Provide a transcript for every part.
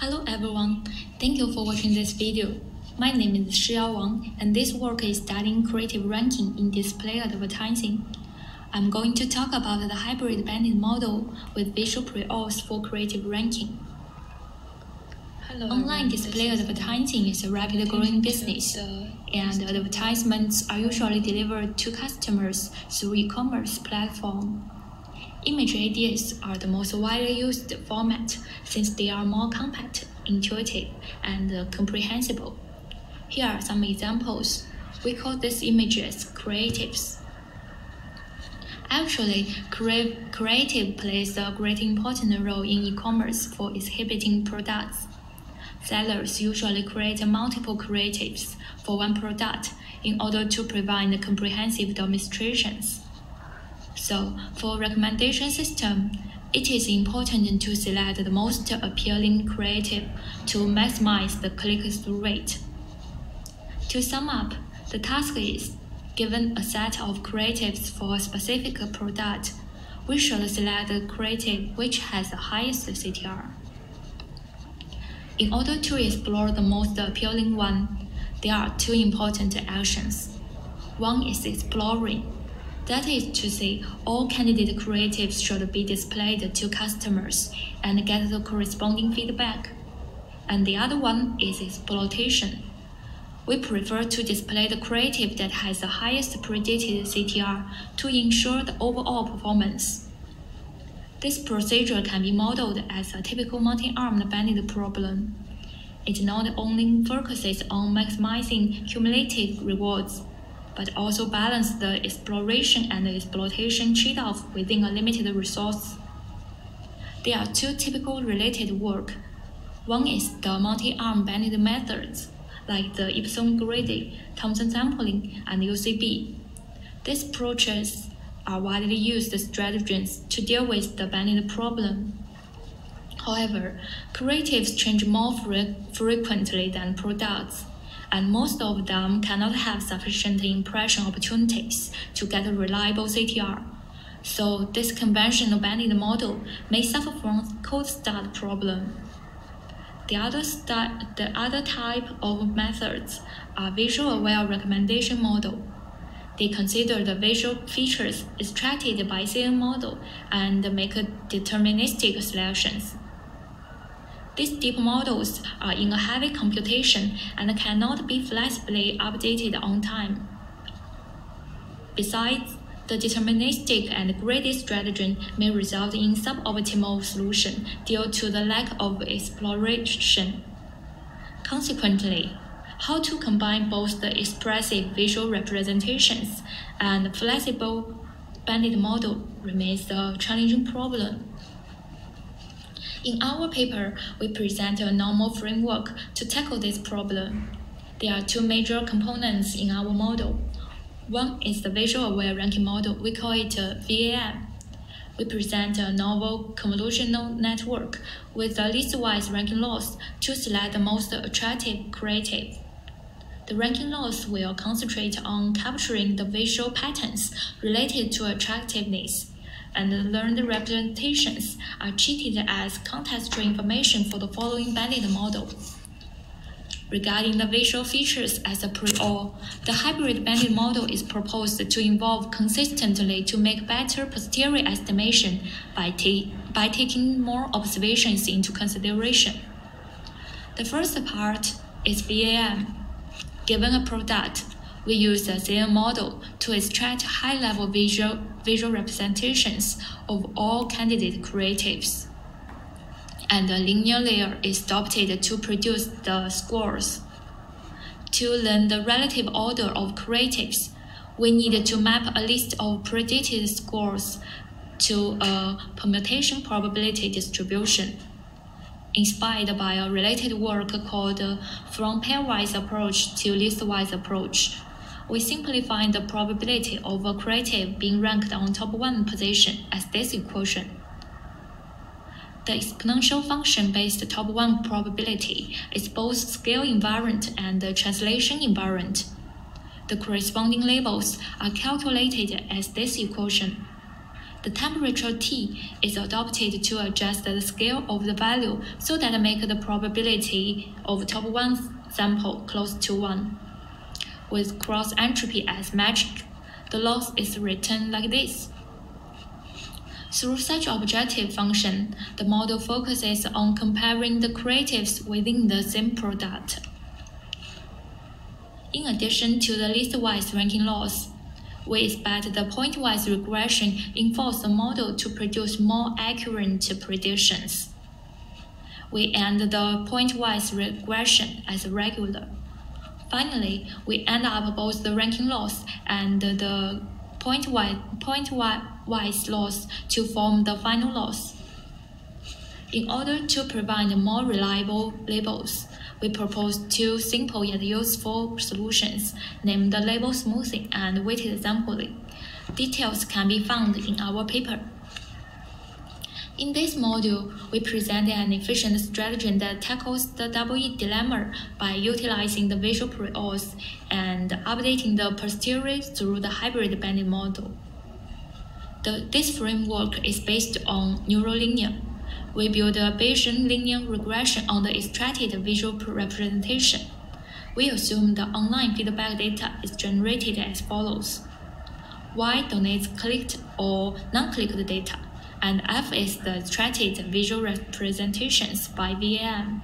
Hello everyone, thank you for watching this video. My name is Shiyao Wang and this work is studying creative ranking in display advertising. I'm going to talk about the hybrid bandit model with visual priors for creative ranking. Hello, Online display advertising is a rapidly growing business, and advertisements are usually delivered to customers through e-commerce platform. Image ADs are the most widely used format since they are more compact, intuitive, and uh, comprehensible. Here are some examples. We call these images creatives. Actually, crea- creative plays a great important role in e-commerce for exhibiting products. Sellers usually create multiple creatives for one product in order to provide comprehensive demonstrations. So, for recommendation system, it is important to select the most appealing creative to maximize the click-through rate. To sum up, the task is given a set of creatives for a specific product, we should select the creative which has the highest CTR. In order to explore the most appealing one, there are two important actions. One is exploring. That is to say, all candidate creatives should be displayed to customers and get the corresponding feedback. And the other one is exploitation. We prefer to display the creative that has the highest predicted CTR to ensure the overall performance. This procedure can be modeled as a typical multi-armed bandit problem. It not only focuses on maximizing cumulative rewards, but also balance the exploration and exploitation trade-off within a limited resource. There are two typical related work. One is the multi-arm bandit methods, like the Epsilon-Greedy, Thompson sampling, and UCB. These approaches are widely used strategies to deal with the bandit problem. However, creatives change more fre- frequently than products, and most of them cannot have sufficient impression opportunities to get a reliable CTR. So, this conventional bandit model may suffer from cold start problem. The other, the other type of methods are visual aware recommendation model. They consider the visual features extracted by CN model and make deterministic selections. These deep models are in a heavy computation and cannot be flexibly updated on time. Besides, the deterministic and greedy strategy may result in suboptimal solution due to the lack of exploration. Consequently, how to combine both the expressive visual representations and flexible bandit model remains a challenging problem. In our paper, we present a normal framework to tackle this problem. There are two major components in our model. One is the visual aware ranking model. We call it uh, VAM. We present a novel convolutional network with a listwise ranking loss to select the most attractive creative. The ranking loss will concentrate on capturing the visual patterns related to attractiveness, and learned representations are treated as contextual information for the following bandit model. Regarding the visual features as a prior, the hybrid bandit model is proposed to evolve consistently to make better posterior estimation by, ta- by taking more observations into consideration. The first part is VAM. Given a product, we use the CN model to extract high-level visual, visual representations of all candidate creatives and a linear layer is adopted to produce the scores. To learn the relative order of creatives, we need to map a list of predicted scores to a permutation probability distribution. Inspired by a related work called From Pairwise Approach to Listwise Approach, we simplify the probability of a creative being ranked on top one position as this equation. The exponential function-based top one probability is both scale invariant and translation invariant. The corresponding labels are calculated as this equation. The temperature T is adopted to adjust the scale of the value so that make the probability of top 1 sample close to 1. With cross entropy as metric, the loss is written like this. Through such objective function, the model focuses on comparing the creatives within the same product. In addition to the list-wise ranking loss, we expect the pointwise regression enforce the model to produce more accurate predictions. We end the pointwise regression as regular. Finally, we end up both the ranking loss and the point-wise point wise loss to form the final loss. In order to provide more reliable labels, we propose two simple yet useful solutions named the label smoothing and weighted sampling. Details can be found in our paper. In this module, we present an efficient strategy that tackles the double-E dilemma by utilizing the visual priors and updating the posterior through the hybrid bandit model. The, this framework is based on neural linear. We build a Bayesian linear regression on the extracted visual representation. We assume the online feedback data is generated as follows. Y donates clicked or non-clicked data and F is the extracted visual representations by VAM.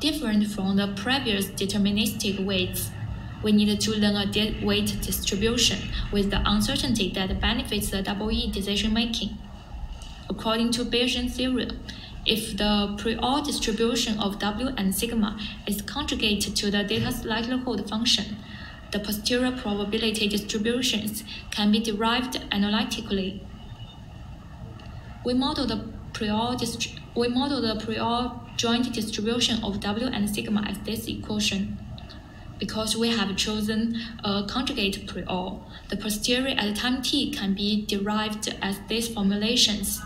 Different from the previous deterministic weights, we need to learn a weight distribution with the uncertainty that benefits the double-E decision-making. According to Bayesian theorem, if the prior distribution of W and sigma is conjugated to the data's likelihood function, the posterior probability distributions can be derived analytically we model the prior we model the prior joint distribution of W and sigma as this equation. Because we have chosen a conjugate prior, the posterior at time t can be derived as these formulations.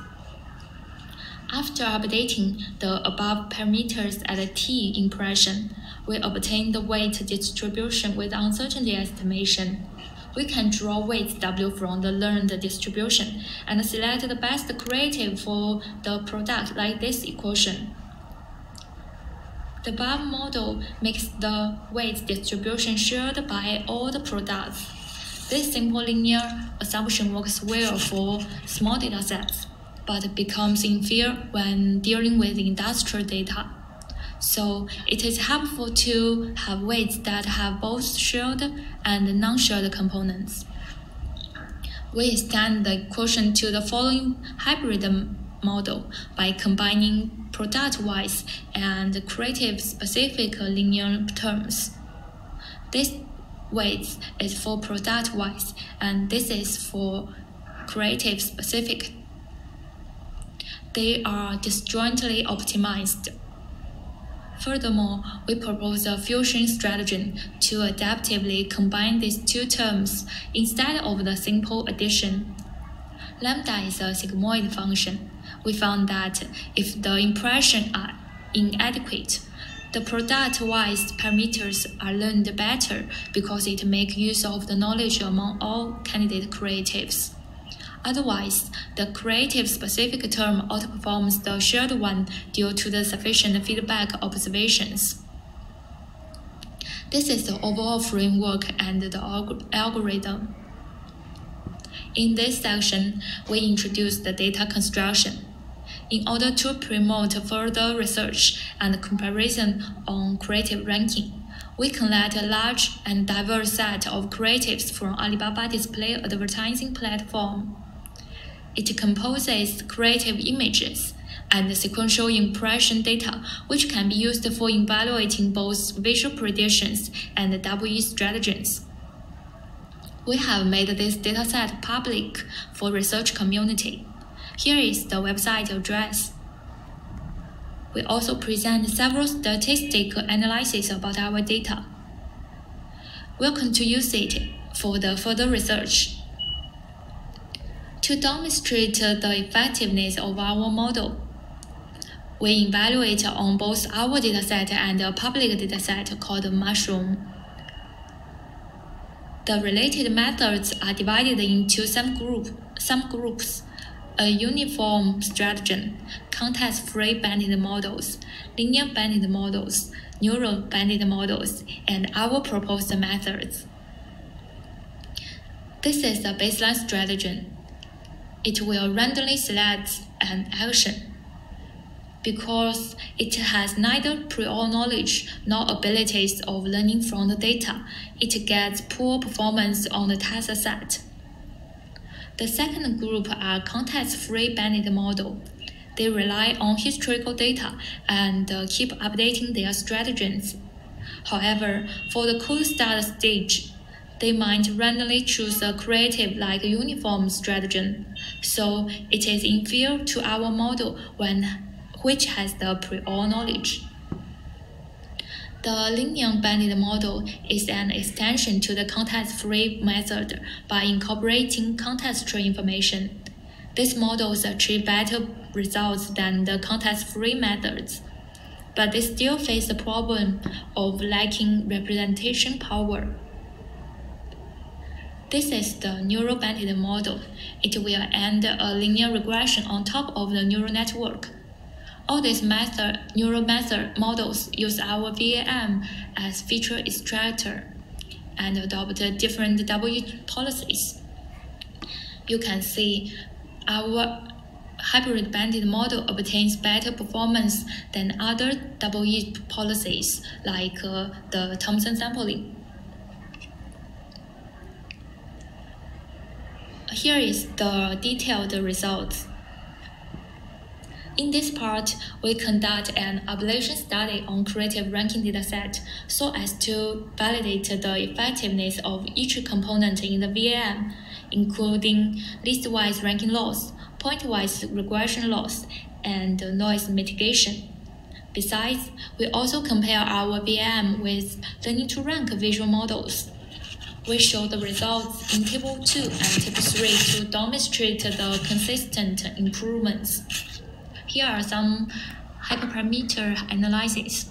After updating the above parameters at t impression, we obtain the weight distribution with uncertainty estimation we can draw weights W from the learned distribution and select the best creative for the product like this equation. The above model makes the weight distribution shared by all the products. This simple linear assumption works well for small data sets, but becomes inferior when dealing with industrial data. So it is helpful to have weights that have both shared and non-shared components. We extend the equation to the following hybrid model by combining product-wise and creative-specific linear terms. This weight is for product-wise, and this is for creative-specific. They are disjointly optimized. Furthermore, we propose a fusion strategy to adaptively combine these two terms instead of the simple addition. Lambda is a sigmoid function. We found that if the impressions are inadequate, the product-wise parameters are learned better because it makes use of the knowledge among all candidate creatives. Otherwise, the creative specific term outperforms the shared one due to the sufficient feedback observations. This is the overall framework and the algorithm. In this section, we introduce the data construction. In order to promote further research and comparison on creative ranking, we collect a large and diverse set of creatives from Alibaba display advertising platform. It composes creative images and sequential impression data, which can be used for evaluating both visual predictions and double-E strategies. We have made this dataset public for research community. Here is the website address. We also present several statistical analyses about our data. Welcome to use it for the further research. To demonstrate the effectiveness of our model, we evaluate on both our dataset and a public dataset called Mushroom. The related methods are divided into some group, some groups, a uniform strategy, context-free bandit models, linear bandit models, neural bandit models, and our proposed methods. This is the baseline strategy. It will randomly select an action because it has neither prior knowledge nor abilities of learning from the data. It gets poor performance on the test set. The second group are context-free bandit model. They rely on historical data and uh, keep updating their strategies. However, for the cold start stage, they might randomly choose a creative like uniform strategy. So it is inferior to our model when which has the prior knowledge. The linear bandit model is an extension to the context-free method by incorporating contextual information. These models achieve better results than the context-free methods, but they still face the problem of lacking representation power. This is the neural bandit model. It will end a linear regression on top of the neural network. All these method, neural method models use our VAM as feature extractor and adopt different W policies. You can see our hybrid bandit model obtains better performance than other WE policies like uh, the Thompson sampling. Here is the detailed results. In this part, we conduct an ablation study on creative ranking dataset so as to validate the effectiveness of each component in the VAM, including list-wise ranking loss, point-wise regression loss, and noise mitigation. Besides, we also compare our VAM with learning to rank visual models. We show the results in Table 2 and Table 3 to demonstrate the consistent improvements. Here are some hyperparameter analyses.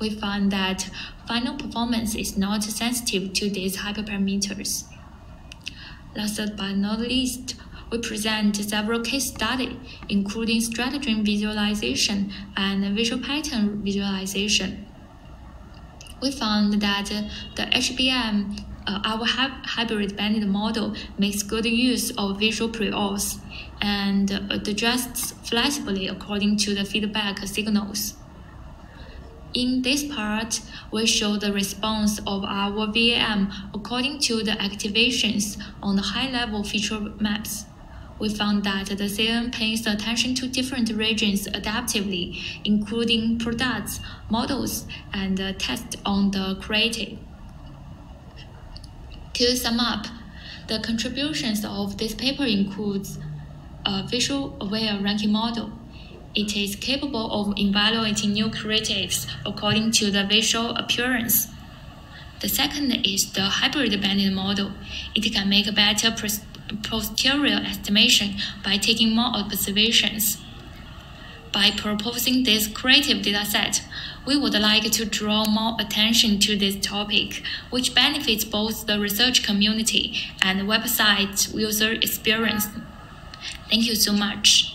We found that final performance is not sensitive to these hyperparameters. Last but not least, we present several case studies, including strategy visualization and visual pattern visualization. We found that the HBM, uh, our hybrid bandit model, makes good use of visual priors and adjusts flexibly according to the feedback signals. In this part, we show the response of our VAM according to the activations on the high-level feature maps. We found that the CN pays attention to different regions adaptively, including products, models, and tests on the creative. To sum up, the contributions of this paper includes a visual aware ranking model. It is capable of evaluating new creatives according to the visual appearance. The second is the hybrid bandit model. It can make a better posterior estimation by taking more observations. By proposing this creative dataset, we would like to draw more attention to this topic, which benefits both the research community and the website user experience. Thank you so much.